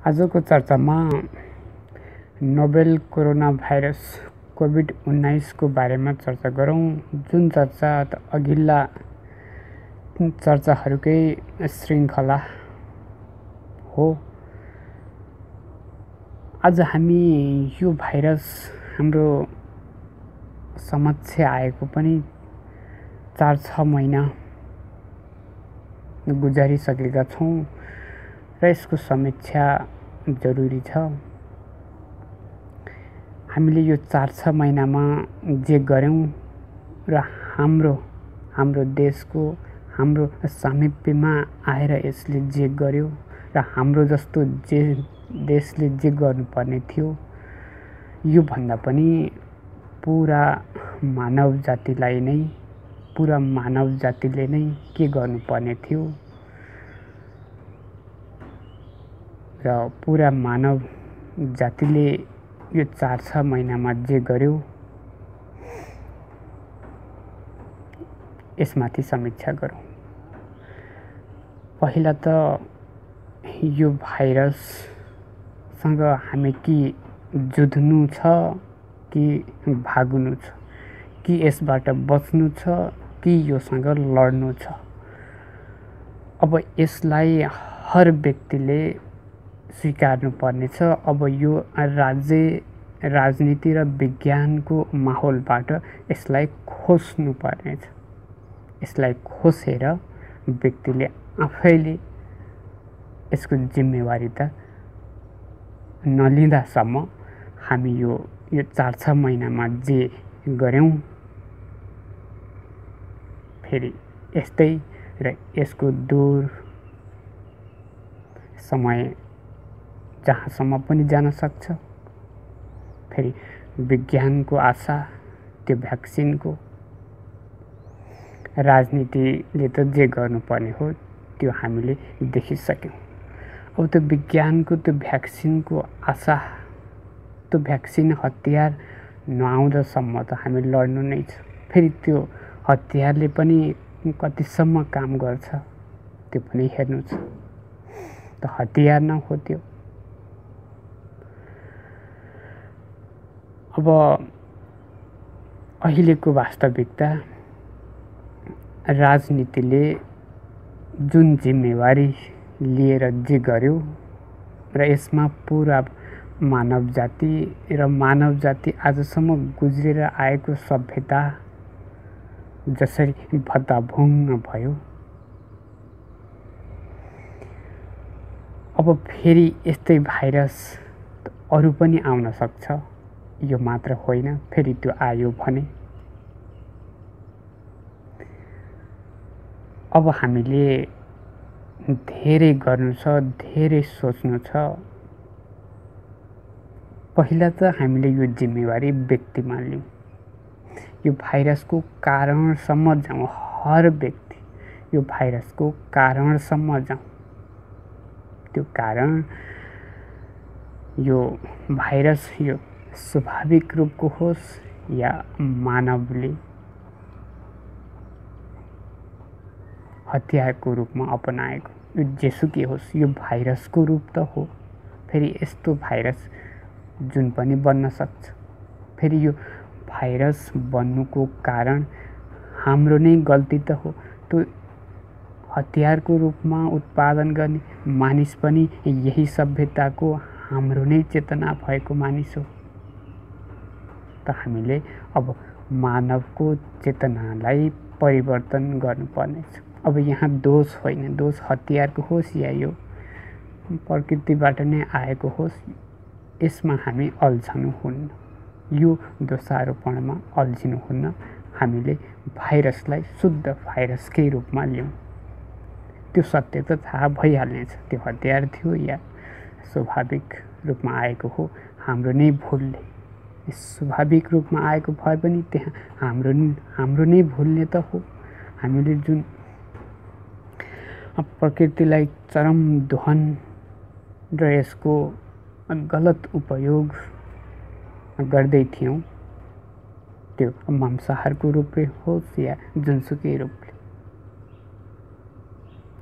आजको चर्चामा novel corona virus covid उन्नाइसको बारेमा चर्चा गरौँ। जुन चर्चा अघिल्ला चर्चाहरूकै श्रृङ्खला हो। आज हामी यो भाइरस हाम्रो समक्ष आएको पनि चार छ महिना गुजारिसकेका छौँ र यसको समीक्षा जरुरी छ। हामीले यो चार छ महिनामा जे गऱ्यौँ र हाम्रो हाम्रो देशको हाम्रो सामिप्यमा आएर यसले जे गर्यो र हाम्रो जस्तो जे देशले जे गर्नुपर्ने थियो योभन्दा पनि पुरा मानव जातिलाई नै पुरा मानव जातिले नै के गर्नुपर्ने थियो? र पुरा मानव जातिले यो चार छ महिनामा जे गर्यो यसमाथि समीक्षा गरौँ। पहिला त यो भाइरससँग हामी कि जुझ्नु छ कि भाग्नु छ कि यसबाट बच्नु छ कि योसँग लड्नु छ। अब यसलाई हर व्यक्तिले स्वीकार्नु पर्नेछ अब यो राज्य राजनीति र विज्ञानको माहौलबाट यसलाई खोज्नु पर्नेछ यसलाई खोसेर व्यक्तिले आफैले यसको जिम्मेवारी त नलिँदासम्म हामी यो यो चार छ महिनामा जे गऱ्यौँ फेरि यस्तै र यसको दूर समय जहाँसम्म पनि जान सक्छ। फेरि विज्ञानको आशा त्यो भ्याक्सिनको। राजनीतिले त जे गर्नुपर्ने हो त्यो हामीले देखिसक्यौँ। अब त्यो विज्ञानको त्यो भ्याक्सिनको आशा त्यो भ्याक्सिन हतियार नआउँदासम्म त हामी लड्नु नै छ। फेरि त्यो हतियारले पनि कतिसम्म काम गर्छ त्यो पनि हेर्नु छ। त हतियार नहो त्यो। अब अहिलेको वास्तविकता राजनीतिले जुन जिम्मेवारी लिएर जे गर्यो र यसमा पुरा मानव जाति र मानव जाति आजसम्म गुज्रेर आएको सभ्यता जसरी भत्ताभुङ्ग भयो अब फेरि यस्तै भाइरस अरू पनि आउन सक्छ यो मात्र होइन फेरि त्यो आयो भने। अब हामीले धेरै गर्नु छ धेरै सोच्नु छ। पहिला त हामीले यो जिम्मेवारी व्यक्तिमा लिउँ यो भाइरसको कारणसम्म जाउँ हर व्यक्ति यो भाइरसको कारणसम्म जाउँ। त्यो कारण यो भाइरस यो स्वाभाविक रूपको होस् या मानवले हतियारको रूपमा अपनाएको यो जेसुकै होस् यो भाइरसको रूप त हो। फेरि यस्तो भाइरस जुन पनि बन्न सक्छ। फेरि यो भाइरस बन्नुको कारण हाम्रो नै गल्ती त हो। त्यो हतियारको रूपमा उत्पादन गर्ने मानिस पनि यही सभ्यताको हाम्रो नै चेतना भएको मानिस हो। त हामीले अब मानवको चेतनालाई परिवर्तन गर्नुपर्नेछ। अब यहाँ दोष होइन दोष हतियारको होस् या यो प्रकृतिबाट नै आएको होस् यसमा हामी अल्झनु हुन्न यो दोषारोपणमा अल्झिनुहुन्न हामीले भाइरसलाई शुद्ध भाइरसकै रूपमा लिउँ त्यो सत्य त थाहा भइहाल्नेछ त्यो हतियार थियो या स्वाभाविक रूपमा आएको हो हाम्रो नै भुलले। स्वाभाविक रूपमा आएको भए पनि त्यहाँ हाम्रो हाम्रो नै भुल्ने त हो। हामीले जुन प्रकृतिलाई चरम दोहन र यसको गलत उपयोग गर्दै थियौँ त्यो मांसाहारको रूपले होस् या जुनसुकै रूपले।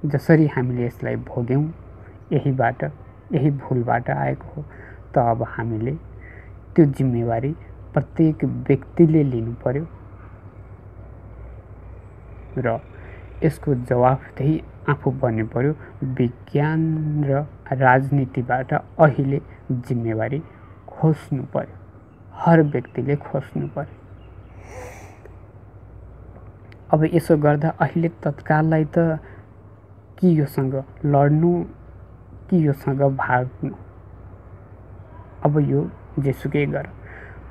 जसरी हामीले यसलाई भोग्यौँ यहीबाट यही भुलबाट आएको हो त अब हामीले त्यो जिम्मेवारी प्रत्येक व्यक्तिले लिनु पर्यो। र यसको जवाफदेही आफू बन्नु पर्यो विज्ञान र राजनीतिबाट अहिले जिम्मेवारी खोज्नु पर्यो। हर व्यक्तिले खोज्नु पर्यो। अब यसो गर्दा अहिले तत्काललाई त कि योसँग लड्नु कि योसँग भाग्नु? अब यो जेसुकै गर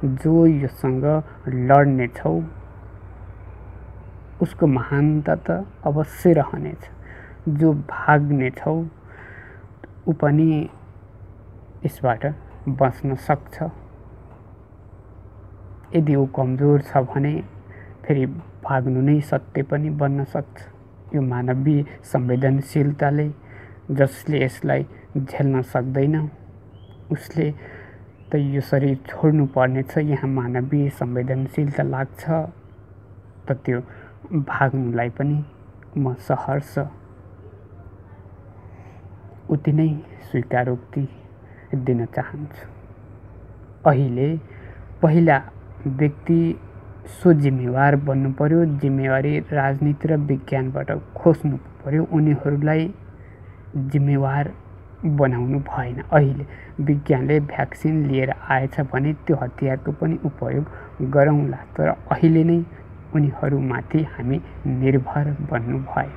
जो योसँग लड्नेछौ उसको महानता त अवश्य रहनेछ। जो भाग्नेछौ ऊ पनि यसबाट बच्न सक्छ। यदि ऊ कमजोर छ भने फेरि भाग्नु नै सत्य पनि बन्न सक्छ। यो मानवीय संवेदनशीलताले जसले यसलाई झेल्न सक्दैन उसले त यो शरीर छोड्नु पर्नेछ यहाँ मानवीय संवेदनशीलता लाग्छ। त त्यो भाग्नुलाई पनि म सहर्ष। उति नै स्वीकारोक्ति दिन चाहन्छु। अहिले पहिला व्यक्ति जिम्मेवार बन्नु पर्यो जिम्मेवारी राजनीति र विज्ञानबाट खोज्नु पर्यो। उनीहरूलाई जिम्मेवार बनाउनु भएन। अहिले विज्ञानले भ्याक्सिन लिएर आएछ भने त्यो हतियारको पनि उपयोग गरौँला तर अहिले नै उनीहरूमाथि हामी निर्भर बन्नु भएन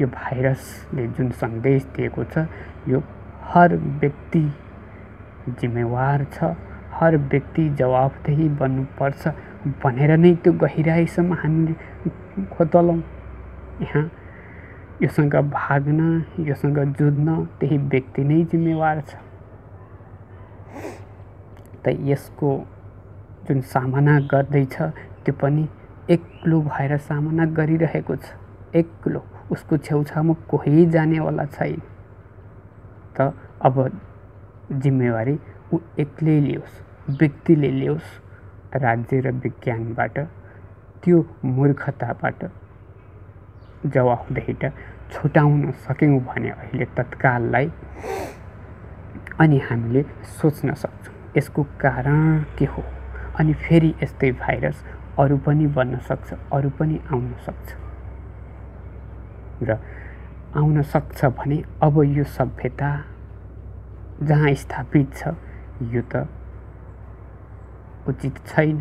यो भाइरसले जुन सन्देश दिएको छ यो हर व्यक्ति जिम्मेवार छ हर व्यक्ति जवाबदेही बन्नुपर्छ भनेर नै त्यो गहिराइसम्म हामीले खोतलौँ। यहाँ योसँग भाग्न योसँग जुझ्न त्यही व्यक्ति नै जिम्मेवार छ। त यसको जुन सामना गर्दैछ त्यो पनि एक्लो भएर सामना गरिरहेको छ। एक्लो उसको छेउछाउमा कोही जानेवाला छैन। त अब जिम्मेवारी ऊ एक्लै लियोस् व्यक्तिले लियोस् राज्य र विज्ञानबाट त्यो मूर्खताबाट। जवाफदेहीटा छुटाउन सक्यौँ भने अहिले तत्काललाई अनि हामीले सोच्न सक्छौँ। यसको कारण के हो? अनि फेरि यस्तै भाइरस अरू पनि बन्न सक्छ अरू पनि आउन सक्छ। र आउन सक्छ भने अब यो सभ्यता जहाँ स्थापित छ यो त उचित छैन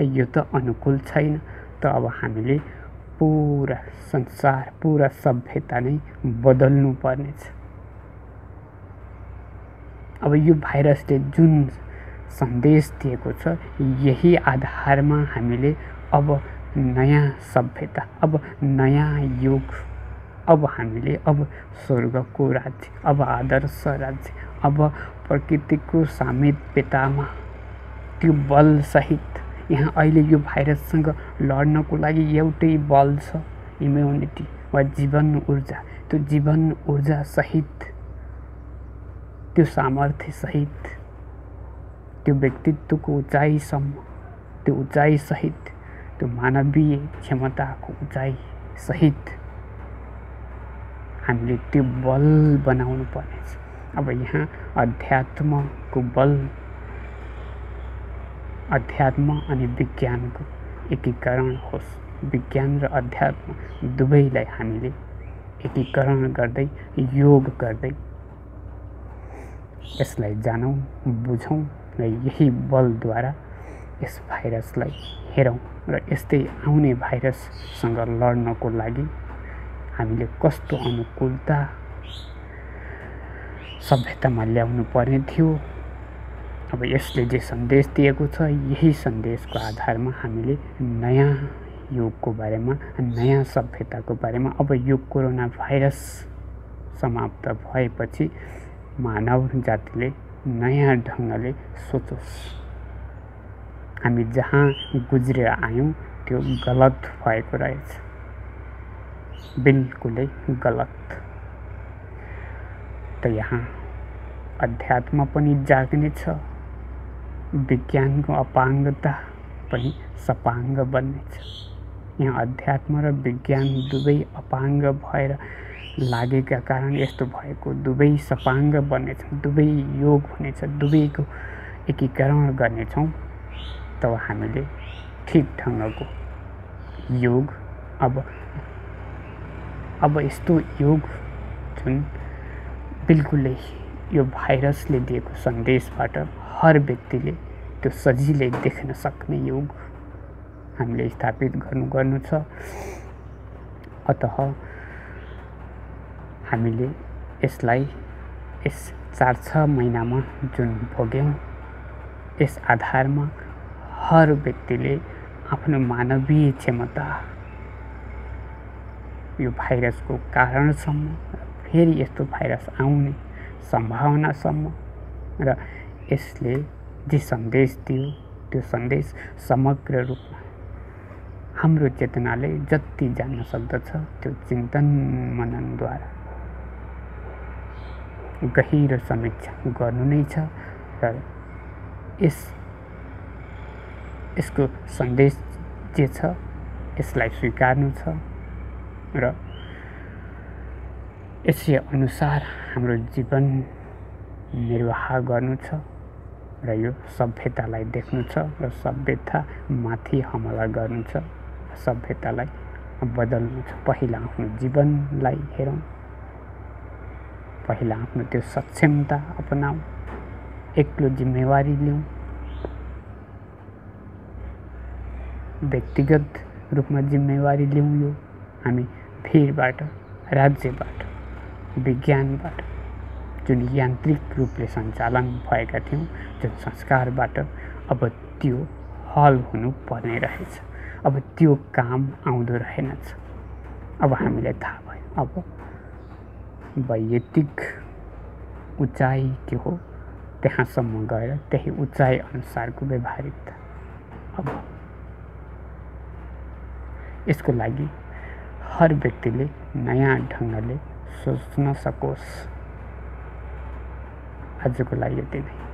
यो त अनुकूल छैन। त अब हामीले पुरा संसार पुरा सभ्यता नै बदल्नु पर्नेछ अब यो भाइरसले जुन सन्देश दिएको छ यही आधारमा हामीले अब नयाँ सभ्यता अब नयाँ युग अब हामीले अब स्वर्गको राज्य अब आदर्श राज्य अब प्रकृतिको सामिप्यतामा त्यो बलसहित यहाँ अहिले यो भाइरससँग लड्नको लागि एउटै बल छ। इम्युनिटी वा जीवन ऊर्जा। त्यो जीवन ऊर्जासहित त्यो सामर्थ्यसहित त्यो व्यक्तित्वको उचाइसम्म त्यो उचाइसहित त्यो मानवीय क्षमताको उचाइसहित हामीले त्यो बल बनाउनु पर्नेछ अब यहाँ अध्यात्मको बल अध्यात्म अनि विज्ञानको एकीकरण होस्। विज्ञान र अध्यात्म दुवैलाई हामीले एकीकरण गर्दै योग गर्दै यसलाई जानौँ बुझौँ र यही बलद्वारा यस भाइरसलाई हेरौँ र यस्तै आउने भाइरससँग लड्नको लागि हामीले कस्तो अनुकूलता सभ्यतामा ल्याउनु पर्ने थियो अब यसले जे सन्देश दिएको छ यही सन्देशको आधारमा हामीले नयाँ युगको बारेमा नयाँ सभ्यताको बारेमा अब यो कोरोना भाइरस समाप्त भएपछि मानव जातिले नयाँ ढङ्गले सोचोस्। हामी जहाँ गुज्रेर आयौँ त्यो गलत भएको रहेछ। बिल्कुलै गलत। त यहाँ अध्यात्म पनि जाग्नेछ। विज्ञानको अपाङ्गता पनि सपाङ्ग बन्नेछ। यहाँ अध्यात्म र विज्ञान दुवै अपाङ्ग भएर लागेका कारण यस्तो भएको दुवै सपाङ्ग बन्नेछौँ दुवै योग हुनेछ दुवैको एकीकरण गर्नेछौँ। तब हामीले ठिक ढङ्गको योग अब अब यस्तो योग जुन बिल्कुलै यो भाइरसले दिएको सन्देशबाट हर व्यक्तिले त्यो सजिलै देख्न सक्ने योग हामीले स्थापित गर्नु गर्नु छ। अत हामीले यसलाई यस चार छ महिनामा जुन भोग्यौँ यस आधारमा हर व्यक्तिले आफ्नो मानवीय क्षमता यो भाइरसको कारणसम्म फेरि यस्तो भाइरस आउने सम्भावनासम्म र यसले जे सन्देश दियो त्यो सन्देश समग्र रूपमा हाम्रो चेतनाले जति जान्न सक्दछ त्यो चिन्तन मननद्वारा गहिरो समीक्षा गर्नु नै छ र यस यसको सन्देश जे छ यसलाई स्वीकार्नु छ र यसै अनुसार हाम्रो जीवन निर्वाह गर्नु छ। र यो सभ्यतालाई देख्नु छ र सभ्यता माथि हमला गर्नु छ सभ्यतालाई बदल्नु छ। पहिला आफ्नो जीवनलाई हेरौँ। पहिला आफ्नो त्यो सक्षमता अपनाऊ। एक्लो जिम्मेवारी लिउँ व्यक्तिगत रूपमा जिम्मेवारी लिउँ यो। हामी भिडबाट राज्यबाट विज्ञानबाट जुन यान्त्रिक रूपले सञ्चालन भएका थियौँ जुन संस्कारबाट अब त्यो हल हुनु पर्ने रहेछ। अब त्यो काम आउँदो रहेनछ। अब हामीलाई थाहा भयो अब वैयक्तिक उचाइ के हो? त्यहाँसम्म गएर त्यही उचाइ अनुसारको व्यवहारिकता। अब यसको लागि हर व्यक्तिले नयाँ ढङ्गले सोच्न सकोस्। आजको को यति नै